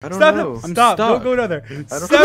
I don't Stop know. Stop. Don't go down Stop.